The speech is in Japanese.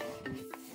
あ!